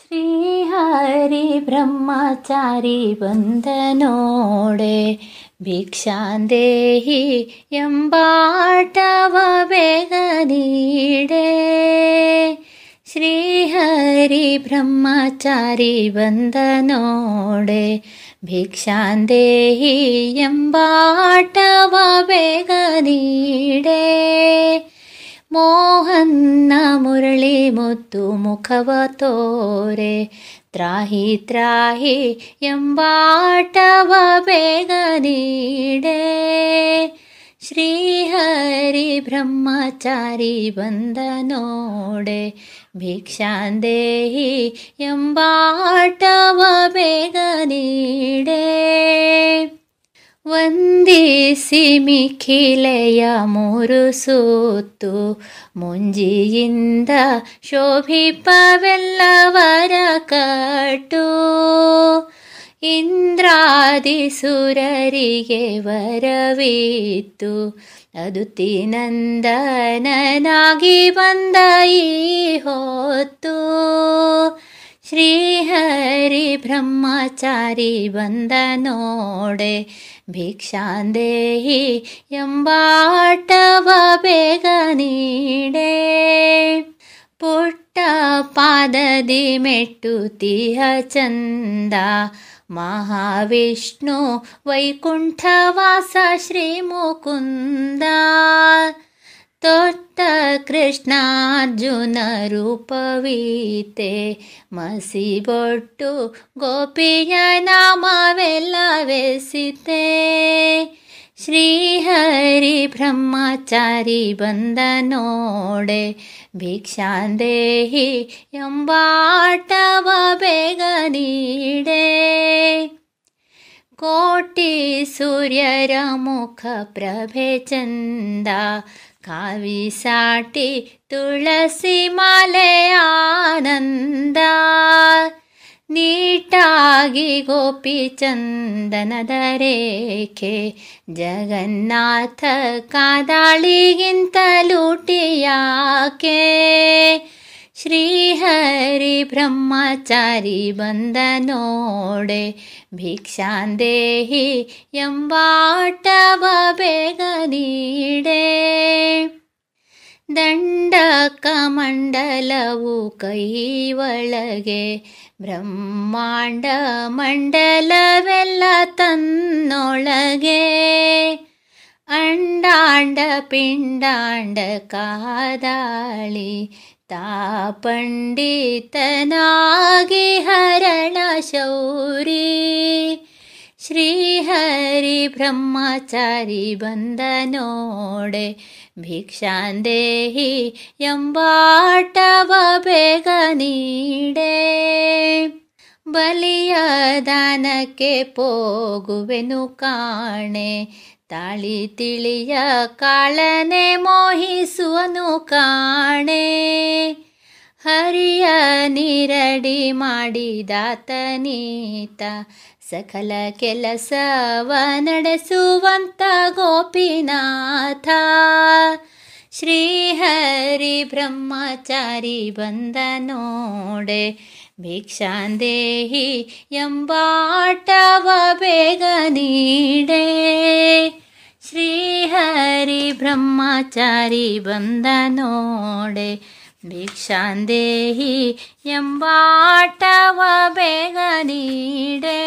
ಶ್ರೀಹರಿ ಬ್ರಹ್ಮಚಾರಿ ಬಂದ ನೋಡೆ ಭಿಕ್ಷಾಂದೇಹಿ ಎಂಬಾಟವ ಬೇಗ ನೀಡೆ ಶ್ರೀಹರಿ ಬ್ರಹ್ಮಚಾರಿ ಬಂದ ನೋಡೆ ಭಿಕ್ಷಾಂದೇಹಿ ಎಂಬಾಟವ ಬೇಗ ನೀಡೆ ಮೋಹನ್ನ ಮುರಳಿ ಮುತ್ತು ಮುಖವ ತೋರೆ ತ್ರಾಹಿ ತ್ರಾಹಿ ಎಂಬಾಟವ ಬೇಗ ನೀಡೆ ಶ್ರೀಹರಿ ಬ್ರಹ್ಮಚಾರಿ ಬಂದ ನೋಡೆ ಭಿಕ್ಷಾಂದೇಹಿ ಎಂಬಾಟವ ಬೇಗ ನೀಡೆ ವಂದಿಸಿ ಮಿಖಿಲೆಯ ಮೂರು ಸೂತು ಮುಂಜಿಯಿಂದ ಶೋಭಿಪವೆಲ್ಲವರ ಕಟ್ಟು ಇಂದ್ರಾದಿ ಸುರರಿಗೆ ವರವಿತ್ತು. ಅದು ತಿನಂದನಾಗಿ ಬಂದ ಈ ಹೊತ್ತು. ಶ್ರೀಹರಿ ಬ್ರಹ್ಮಚಾರಿ ಬಂದ ನೋಡೆ ಭಿಕ್ಷಾಂದೇಹಿ ಎಂಬಾಟವ ಬೇಗ ನೀಡೆ ಪುಟ್ಟ ಪಾದದಿ ಮೆಟ್ಟುತಿಹ ಚಂದ ಮಹಾವಿಷ್ಣು ವೈಕುಂಠವಾಸ ಶ್ರೀ ಮುಕುಂದ ತೊಟ್ಟ ಕೃಷ್ಣಾರ್ಜುನ ರೂಪವೀತೆ ಮಸಿಬೊಟ್ಟು ಗೋಪಿಯ ನಾಮವೆಲ್ಲವೆಸಿತೆ ಶ್ರೀಹರಿ ಬ್ರಹ್ಮಚಾರಿ ಬಂದ ನೋಡೆ ಭಿಕ್ಷಾಂದೇಹಿ ಎಂಬಾಟವ ಬೇಗ ನೀಡೆ ಕೋಟಿ ಸೂರ್ಯರ ಮುಖ ಪ್ರಭೆ ಚಂದ ಕಾವಿ ಸಾಟಿ ತುಳಸಿ ಮಾಲೆ ಆನಂದ ನೀಟಾಗಿ ಗೋಪಿ ಚಂದನದ ರೇಖೆ ಜಗನ್ನಾಥ ಕಾದಾಳಿಗಿಂತ ಲೂಟಿಯಾಕೆ ಶ್ರೀಹರಿ ಬ್ರಹ್ಮಚಾರಿ ಬಂದ ನೋಡೆ, ಭಿಕ್ಷಾಂದೇಹಿ ಎಂಬಾಟವ ಬೇಗ ನೀಡೆ. ದಂಡ ಕಮಂಡಲವು ಕೈ ಒಳಗೆ, ಬ್ರಹ್ಮಾಂಡ ಮಂಡಲವೆಲ್ಲ ತನ್ನೊಳಗೆ. ಅಂಡಾಂಡ ಪಿಂಡಾಂಡ ಕಾದಾಳಿ ತಾ ಪಂಡಿತನಾಗಿ ಹರಣ ಶೌರಿ ಶ್ರೀಹರಿ ಬ್ರಹ್ಮಚಾರಿ ಬಂದ ನೋಡೆ ಭಿಕ್ಷಾಂದೇಹಿ ಎಂಬಾಟವ ಬೇಗ ನೀಡೆ ಬಲಿಯ ದಾನಕ್ಕೆ ಪೋಗುವೆನು ಕಾಣೆ ತಾಳಿ ತಿಳಿಯ ಕಾಳನೆ ಮೋಹಿಸುವನು ಕಾಣೆ. ಹರಿಯ ನೀರಡಿ ಮಾಡಿದಾತನೀತ ಸಕಲ ಕೆಲಸವ ನಡೆಸುವಂತ ಗೋಪಿನಾಥ. ಶ್ರೀಹರಿ ಬ್ರಹ್ಮಚಾರಿ ಬಂದ ನೋಡೆ ಭಿಕ್ಷಾಂದೇಹಿ ಎಂಬಾಟವ ಬೇಗ ನೀಡೆ. ಬ್ರಹ್ಮಚಾರಿ ಬ್ರಹ್ಮಚಾರಿ ಬಂದ ನೋಡೆ ಭಿಕ್ಷಾಂದೇಹಿ ಎಂಬಾಟವ ಬೇಗ ನೀಡೆ.